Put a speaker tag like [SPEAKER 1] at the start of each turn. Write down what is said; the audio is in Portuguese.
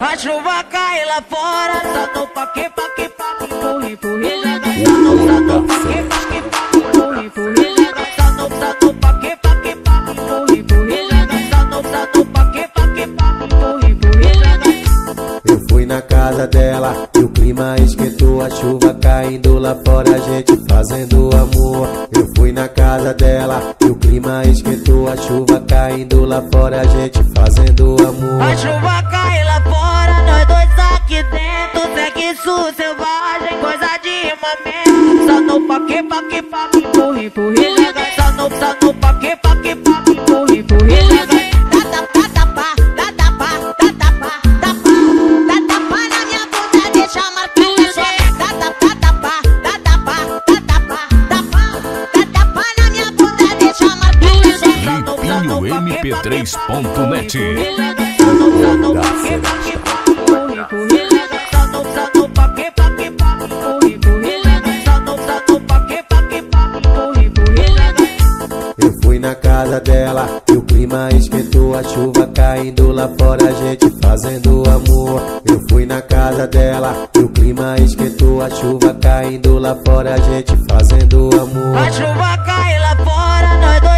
[SPEAKER 1] A chuva cai lá fora, só no paque, paque, paque, empurra, só no, só no paque, paque, paque, empurra, empurra, só no, só no paque, paque, paque, empurra, empurra, só no, só no paque, paque, paque, empurra, empurra.
[SPEAKER 2] Eu fui na casa dela caindo lá fora, a gente fazendo amor. Eu fui na casa dela e o clima esquentou, a chuva caindo lá fora, a gente fazendo amor.
[SPEAKER 1] A chuva cai lá fora, nós dois aqui dentro, sexo selvagem, coisa de mamãe. Só no paque, paque, paque, empurra, empurra, só no, só no paque, paque, paque, empurra, empurra.
[SPEAKER 3] Lipinho-mp3.net
[SPEAKER 2] Eu fui na casa dela e o clima esquentou, a chuva caindo lá fora, a gente fazendo amor. Eu fui na casa dela e o clima esquentou, a chuva caindo lá fora, a gente fazendo amor.
[SPEAKER 1] A chuva cai lá fora, nós dois